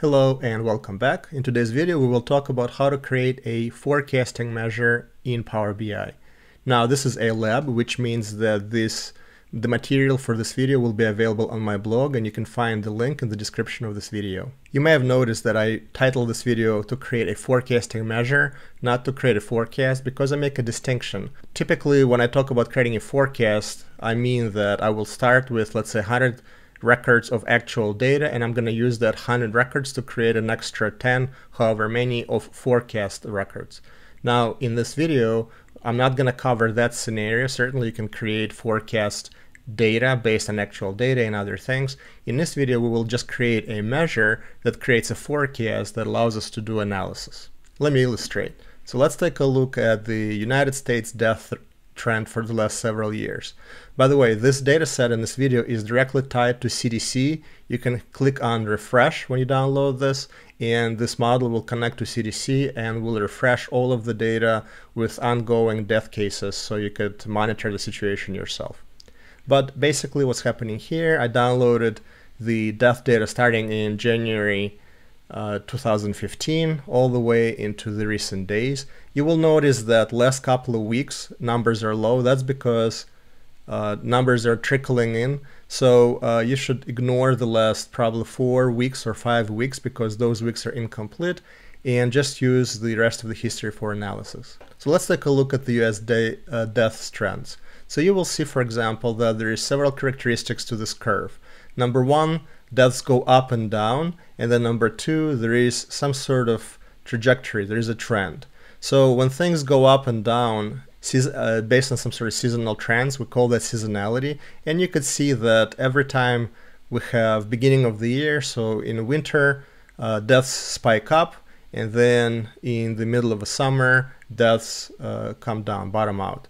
Hello and welcome back. In today's video we will talk about how to create a forecasting measure in Power BI. Now this is a lab which means that this the material for this video will be available on my blog and you can find the link in the description of this video. You may have noticed that I titled this video to create a forecasting measure, not to create a forecast because I make a distinction. Typically when I talk about creating a forecast, I mean that I will start with let's say 100 records of actual data and I'm going to use that 100 records to create an extra 10 however many of forecast records. Now in this video I'm not going to cover that scenario. Certainly you can create forecast data based on actual data and other things. In this video we will just create a measure that creates a forecast that allows us to do analysis. Let me illustrate. So let's take a look at the United States death trend for the last several years. By the way, this data set in this video is directly tied to CDC. You can click on refresh when you download this and this model will connect to CDC and will refresh all of the data with ongoing death cases so you could monitor the situation yourself. But basically what's happening here, I downloaded the death data starting in January uh, 2015 all the way into the recent days. You will notice that last couple of weeks numbers are low. That's because uh, numbers are trickling in. So uh, you should ignore the last probably four weeks or five weeks because those weeks are incomplete and just use the rest of the history for analysis. So let's take a look at the US day, uh, deaths trends. So you will see, for example, that there is several characteristics to this curve. Number one, deaths go up and down. And then number two, there is some sort of trajectory, there is a trend. So when things go up and down, uh, based on some sort of seasonal trends, we call that seasonality. And you could see that every time we have beginning of the year, so in winter, uh, deaths spike up, and then in the middle of the summer, deaths uh, come down, bottom out.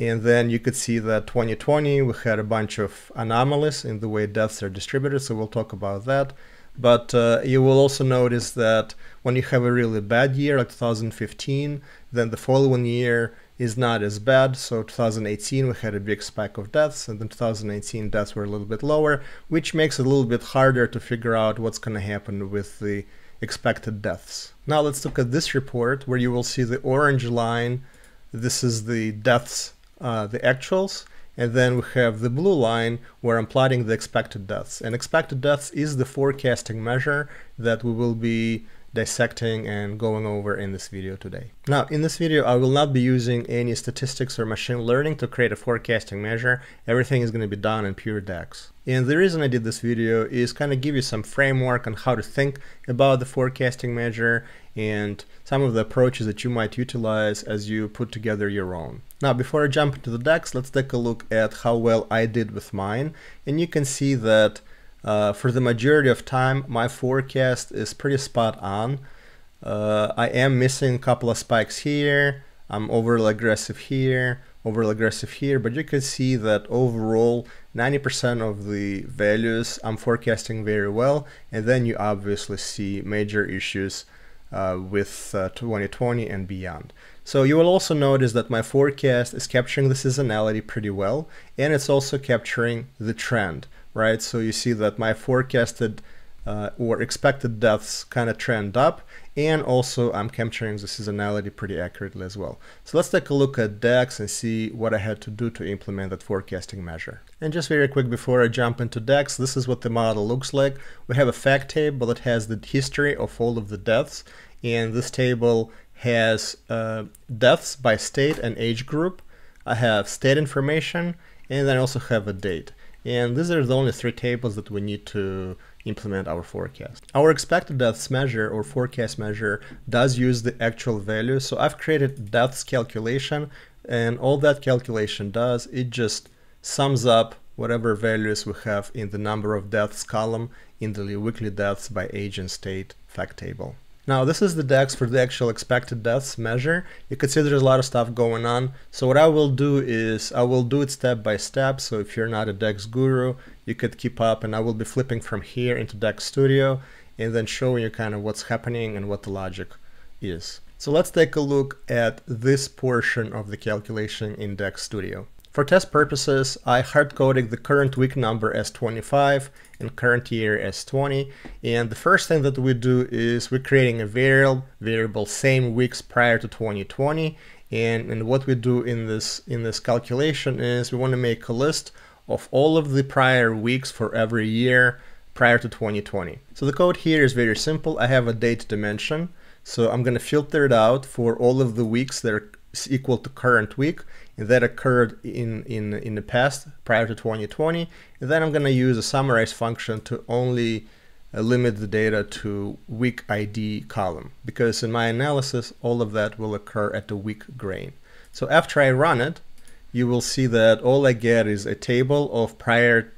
And then you could see that 2020, we had a bunch of anomalies in the way deaths are distributed, so we'll talk about that. But uh, you will also notice that when you have a really bad year, like 2015, then the following year is not as bad. So 2018, we had a big spike of deaths, and then 2019, deaths were a little bit lower, which makes it a little bit harder to figure out what's going to happen with the expected deaths. Now let's look at this report where you will see the orange line. This is the deaths uh, the actuals, and then we have the blue line where I'm plotting the expected deaths. And expected deaths is the forecasting measure that we will be dissecting and going over in this video today. Now, in this video, I will not be using any statistics or machine learning to create a forecasting measure. Everything is going to be done in pure DAX. And the reason I did this video is kind of give you some framework on how to think about the forecasting measure and some of the approaches that you might utilize as you put together your own. Now, before I jump into the DAX, let's take a look at how well I did with mine. And you can see that uh, for the majority of time, my forecast is pretty spot on. Uh, I am missing a couple of spikes here. I'm overly aggressive here, overly aggressive here, but you can see that overall 90% of the values I'm forecasting very well. And then you obviously see major issues uh, with uh, 2020 and beyond. So you will also notice that my forecast is capturing the seasonality pretty well, and it's also capturing the trend right? So you see that my forecasted uh, or expected deaths kind of trend up and also I'm capturing the seasonality pretty accurately as well. So let's take a look at DAX and see what I had to do to implement that forecasting measure. And just very quick before I jump into DAX, this is what the model looks like. We have a fact table that has the history of all of the deaths and this table has uh, deaths by state and age group. I have state information and I also have a date. And these are the only three tables that we need to implement our forecast. Our expected deaths measure or forecast measure does use the actual value. So I've created deaths calculation and all that calculation does, it just sums up whatever values we have in the number of deaths column in the weekly deaths by age and state fact table. Now this is the DAX for the actual expected deaths measure. You can see there's a lot of stuff going on. So what I will do is I will do it step by step. So if you're not a DAX guru, you could keep up and I will be flipping from here into DAX Studio and then showing you kind of what's happening and what the logic is. So let's take a look at this portion of the calculation in DAX Studio. For test purposes, I hard-coded the current week number as 25 and current year as 20. And the first thing that we do is we're creating a variable, variable same weeks prior to 2020. And, and what we do in this in this calculation is we want to make a list of all of the prior weeks for every year prior to 2020. So the code here is very simple. I have a date dimension. So I'm going to filter it out for all of the weeks that are equal to current week and that occurred in, in, in the past prior to 2020. And then I'm going to use a summarize function to only uh, limit the data to week ID column because in my analysis all of that will occur at the week grain. So after I run it, you will see that all I get is a table of prior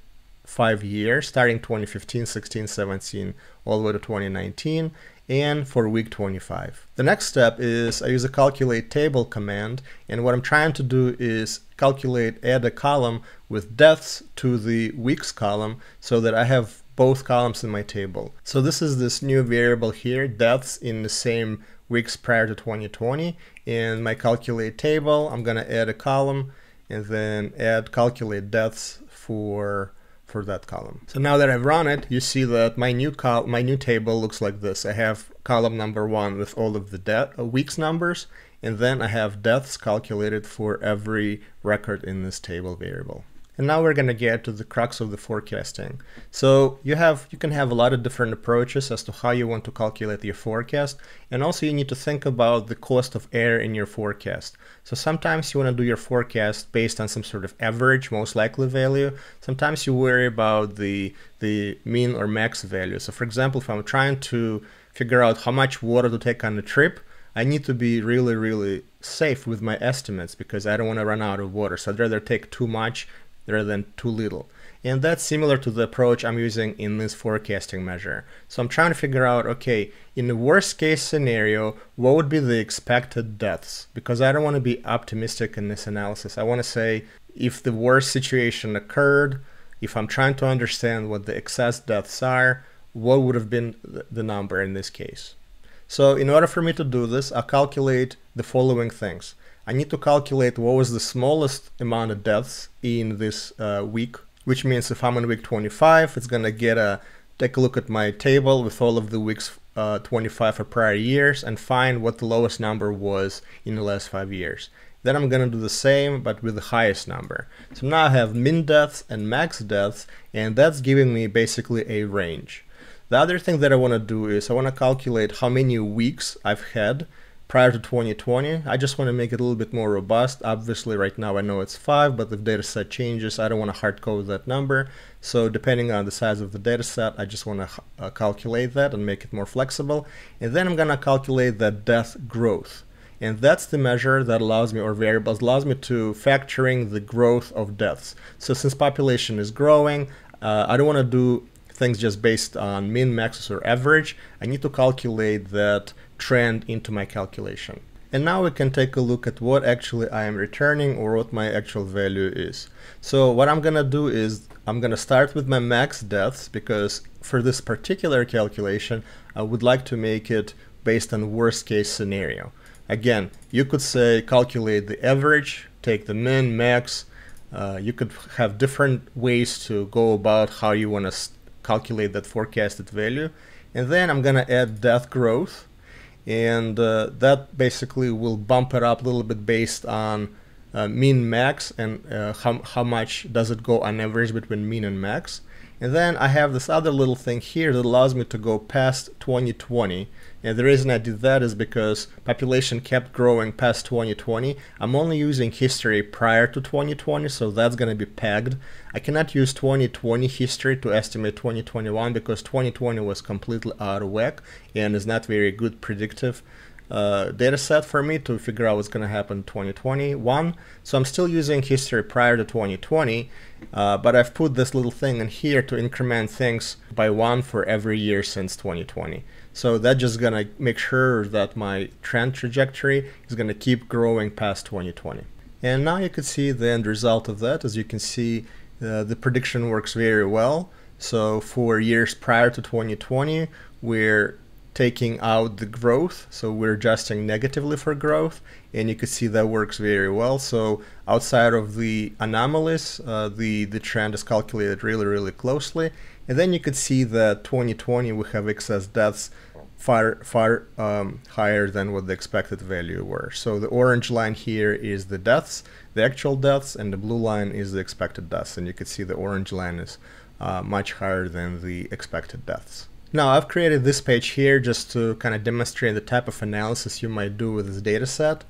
five years starting 2015, 16, 17, all the way to 2019 and for week 25. The next step is I use a calculate table command and what I'm trying to do is calculate add a column with deaths to the weeks column so that I have both columns in my table. So this is this new variable here, deaths in the same weeks prior to 2020. In my calculate table, I'm gonna add a column and then add calculate deaths for for that column. So now that I've run it, you see that my new col my new table looks like this. I have column number one with all of the uh, weeks numbers, and then I have deaths calculated for every record in this table variable. And now we're going to get to the crux of the forecasting. So you have you can have a lot of different approaches as to how you want to calculate your forecast. And also you need to think about the cost of error in your forecast. So sometimes you want to do your forecast based on some sort of average, most likely value. Sometimes you worry about the, the mean or max value. So for example, if I'm trying to figure out how much water to take on the trip, I need to be really, really safe with my estimates because I don't want to run out of water. So I'd rather take too much rather than too little. And that's similar to the approach I'm using in this forecasting measure. So I'm trying to figure out, okay, in the worst case scenario, what would be the expected deaths? Because I don't want to be optimistic in this analysis. I want to say if the worst situation occurred, if I'm trying to understand what the excess deaths are, what would have been the number in this case? So in order for me to do this, I'll calculate the following things. I need to calculate what was the smallest amount of deaths in this uh, week, which means if I'm in week 25, it's gonna get a take a look at my table with all of the weeks uh, 25 for prior years and find what the lowest number was in the last five years. Then I'm gonna do the same, but with the highest number. So now I have min deaths and max deaths, and that's giving me basically a range. The other thing that I wanna do is I wanna calculate how many weeks I've had prior to 2020. I just want to make it a little bit more robust. Obviously, right now I know it's 5, but if data set changes, I don't want to hard code that number. So depending on the size of the data set, I just want to uh, calculate that and make it more flexible. And then I'm going to calculate the death growth. And that's the measure that allows me, or variables allows me to factoring the growth of deaths. So since population is growing, uh, I don't want to do things just based on min, max, or average. I need to calculate that trend into my calculation. And now we can take a look at what actually I am returning or what my actual value is. So what I'm gonna do is I'm gonna start with my max deaths because for this particular calculation I would like to make it based on worst case scenario. Again, you could say calculate the average, take the min, max. Uh, you could have different ways to go about how you want to calculate that forecasted value. And then I'm gonna add death growth and uh, that basically will bump it up a little bit based on uh, mean max and uh, how, how much does it go on average between mean and max. And then I have this other little thing here that allows me to go past 2020 and the reason I did that is because population kept growing past 2020. I'm only using history prior to 2020, so that's going to be pegged. I cannot use 2020 history to estimate 2021 because 2020 was completely out of whack and is not very good predictive uh, data set for me to figure out what's going to happen in 2021. So I'm still using history prior to 2020, uh, but I've put this little thing in here to increment things by one for every year since 2020. So that's just going to make sure that my trend trajectory is going to keep growing past 2020. And now you can see the end result of that. As you can see, uh, the prediction works very well. So for years prior to 2020, we're taking out the growth. So we're adjusting negatively for growth and you can see that works very well. So outside of the anomalies, uh, the, the trend is calculated really, really closely. And then you could see that 2020 we have excess deaths far far um, higher than what the expected value were. So the orange line here is the deaths, the actual deaths, and the blue line is the expected deaths. And you can see the orange line is uh, much higher than the expected deaths. Now I've created this page here just to kind of demonstrate the type of analysis you might do with this data set.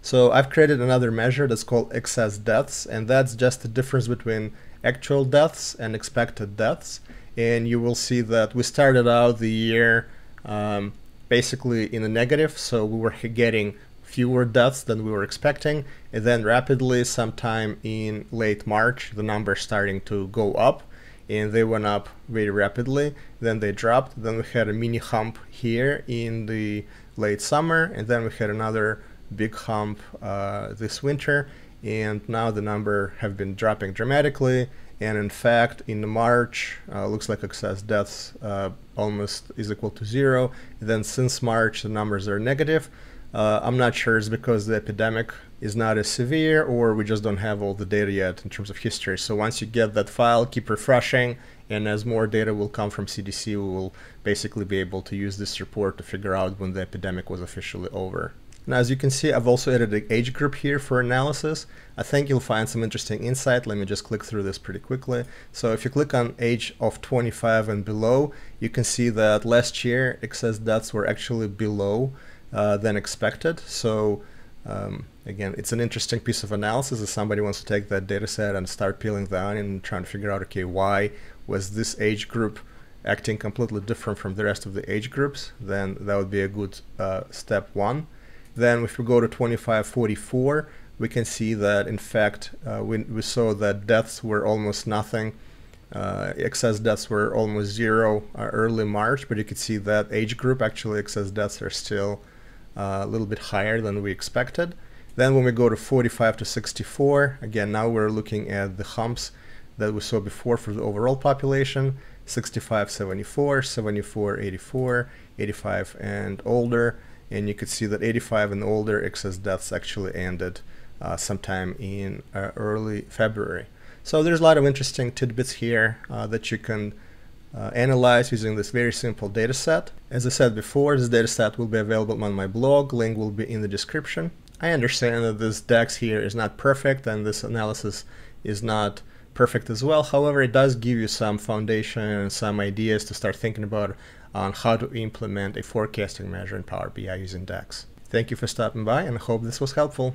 So I've created another measure that's called excess deaths and that's just the difference between actual deaths and expected deaths. And you will see that we started out the year um, basically in a negative, so we were getting fewer deaths than we were expecting. And then rapidly, sometime in late March, the numbers starting to go up and they went up very rapidly. Then they dropped. Then we had a mini hump here in the late summer, and then we had another big hump uh, this winter. And now the number have been dropping dramatically. And in fact, in March, uh, looks like excess deaths uh, almost is equal to zero. And then since March, the numbers are negative. Uh, I'm not sure it's because the epidemic is not as severe or we just don't have all the data yet in terms of history. So once you get that file, keep refreshing and as more data will come from CDC, we will basically be able to use this report to figure out when the epidemic was officially over. Now, as you can see, I've also added an age group here for analysis. I think you'll find some interesting insight. Let me just click through this pretty quickly. So if you click on age of 25 and below, you can see that last year excess deaths were actually below uh, than expected. So um, again, it's an interesting piece of analysis if somebody wants to take that data set and start peeling down and trying to figure out, okay, why was this age group acting completely different from the rest of the age groups, then that would be a good uh, step one. Then if we go to 2544, we can see that in fact uh, we, we saw that deaths were almost nothing. Uh, excess deaths were almost zero uh, early March, but you can see that age group actually excess deaths are still uh, a little bit higher than we expected. Then when we go to 45 to 64, again, now we're looking at the humps that we saw before for the overall population, 65, 74, 74, 84, 85 and older. And you could see that 85 and older excess deaths actually ended uh, sometime in uh, early February. So there's a lot of interesting tidbits here uh, that you can uh, analyze using this very simple data set. As I said before, this data set will be available on my blog, link will be in the description. I understand that this DAX here is not perfect and this analysis is not perfect as well. However, it does give you some foundation and some ideas to start thinking about on how to implement a forecasting measure in Power BI using DAX. Thank you for stopping by and I hope this was helpful.